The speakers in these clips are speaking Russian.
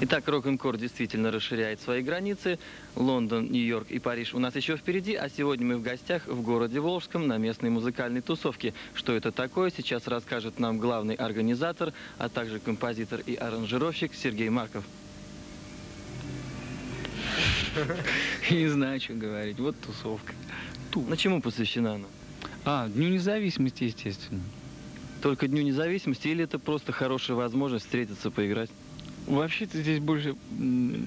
Итак, рок-н-кор действительно расширяет свои границы. Лондон, Нью-Йорк и Париж у нас еще впереди, а сегодня мы в гостях в городе Волжском на местной музыкальной тусовке. Что это такое, сейчас расскажет нам главный организатор, а также композитор и аранжировщик Сергей Марков. Не знаю, что говорить. Вот тусовка. На чему посвящена она? А, Дню независимости, естественно. Только Дню независимости или это просто хорошая возможность встретиться, поиграть? Вообще-то здесь больше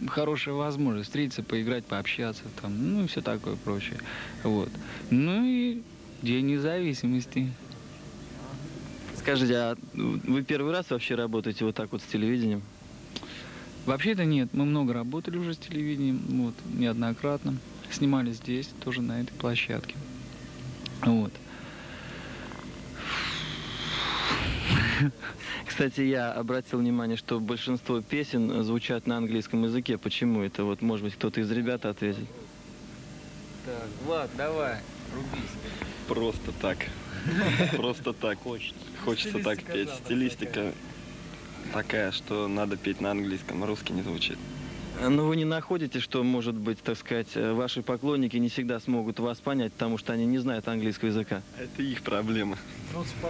хорошая возможность встретиться, поиграть, пообщаться, там, ну и все такое прочее. Вот. Ну и День независимости. Скажите, а вы первый раз вообще работаете вот так вот с телевидением? Вообще-то нет, мы много работали уже с телевидением, вот, неоднократно. Снимали здесь, тоже на этой площадке. Вот. Кстати, я обратил внимание, что большинство песен звучат на английском языке. Почему это? Вот, может быть, кто-то из ребят ответит. Так, Влад, давай, рубись. Просто так. Просто так. Хочется так Стилистика петь. Стилистика такая, что надо петь на английском, русский не звучит. Но вы не находите, что, может быть, так сказать, э, ваши поклонники не всегда смогут вас понять, потому что они не знают английского языка? Это их проблема.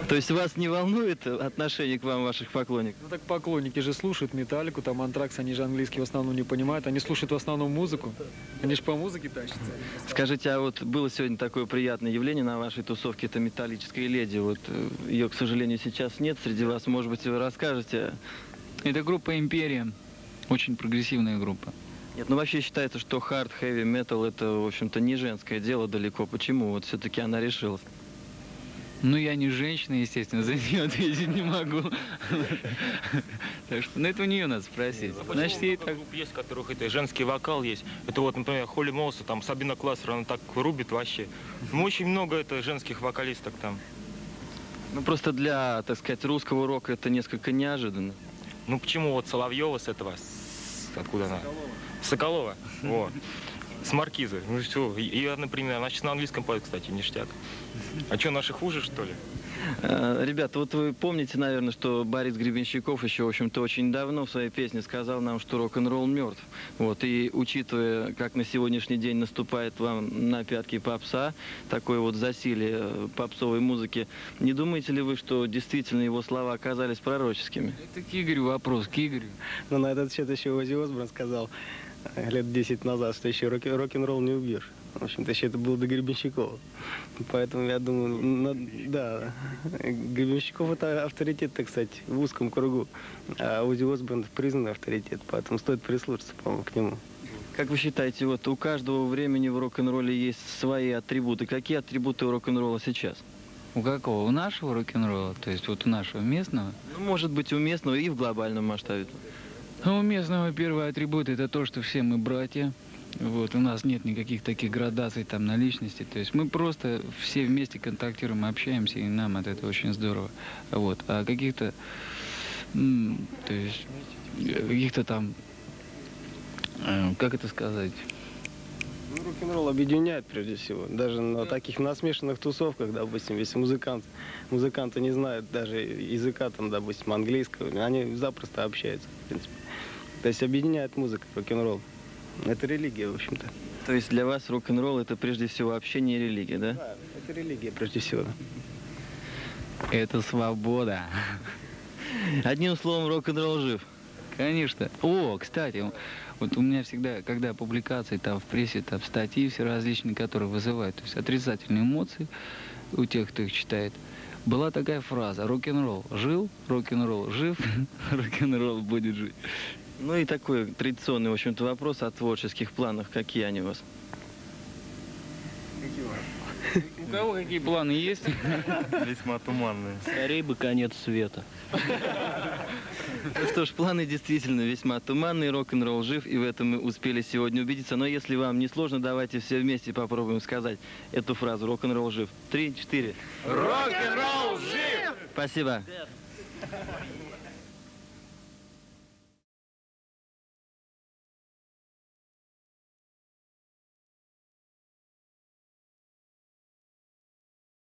То есть вас не волнует отношение к вам ваших поклонников? Ну так поклонники же слушают металлику, там антракс, они же английский в основном не понимают, они слушают в основном музыку, они же по музыке тащатся. Скажите, а вот было сегодня такое приятное явление на вашей тусовке, это металлическая леди. Вот э, ее, к сожалению, сейчас нет среди вас. Может быть, вы расскажете? Это группа «Империя». Очень прогрессивная группа. Нет, ну вообще считается, что хард, хэви, метал это, в общем-то, не женское дело далеко. Почему? Вот все-таки она решилась. Ну, я не женщина, естественно, за нее ответить не могу. Так что, ну, это у нее надо спросить. Значит, ей так... есть, которых это женский вокал есть. Это вот, например, Холли Моуса, там Сабина Классер, она так рубит вообще. Ну, очень много это женских вокалисток там. Ну просто для, так сказать, русского рока это несколько неожиданно. Ну почему вот Соловьева с этого, с- откуда она? Соколова. Вот. С Маркизы. Ну все. И, я, например, она сейчас на английском поет, кстати, ништяк. А что, наши хуже, что ли? Э, Ребята, вот вы помните, наверное, что Борис Гребенщиков еще, в общем-то, очень давно в своей песне сказал нам, что рок-н-ролл мертв. Вот, и учитывая, как на сегодняшний день наступает вам на пятки попса, такое вот засилие э, попсовой музыки, не думаете ли вы, что действительно его слова оказались пророческими? Это к Игорю вопрос, к Игорю. Но на этот счет еще Ози Осборн сказал лет 10 назад, что еще рок- рок-н-ролл не убьешь. В общем-то, еще это было до Гребенщикова. Поэтому я думаю, на- да, Гребенщиков это авторитет, так сказать, в узком кругу. А Ози Осборн признанный авторитет, поэтому стоит прислушаться, по-моему, к нему. Как вы считаете, вот у каждого времени в рок-н-ролле есть свои атрибуты. Какие атрибуты у рок-н-ролла сейчас? У какого? У нашего рок-н-ролла? То есть вот у нашего местного? Ну, может быть, у местного и в глобальном масштабе. Ну, у местного первый атрибут это то, что все мы братья. Вот, у нас нет никаких таких градаций там на личности. То есть мы просто все вместе контактируем, общаемся, и нам от этого очень здорово. Вот. А каких-то, то есть, каких-то там, э, как это сказать, Ну, рок-н-ролл объединяет прежде всего. Даже на таких насмешанных тусовках, допустим, если музыкант, музыканты не знают даже языка, там, допустим, английского, они запросто общаются, в принципе. То есть объединяет музыка, рок-н-ролл. Это религия, в общем-то. То есть для вас рок-н-ролл это прежде всего общение и религия, да? Да, это религия прежде всего. это свобода. Одним словом, рок-н-ролл жив. Конечно. О, кстати, вот у меня всегда, когда публикации там в прессе, там статьи все различные, которые вызывают, то есть отрицательные эмоции у тех, кто их читает, была такая фраза «Рок-н-ролл жил, рок-н-ролл жив, рок-н-ролл будет жить». Ну и такой традиционный, в общем-то, вопрос о творческих планах. Какие они у вас? У кого какие планы есть? Весьма туманные. Скорей бы конец света. Ну что ж, планы действительно весьма туманные, рок-н-ролл жив, и в этом мы успели сегодня убедиться. Но если вам не сложно, давайте все вместе попробуем сказать эту фразу «рок-н-ролл жив». Три, четыре. Рок-н-ролл жив! Спасибо.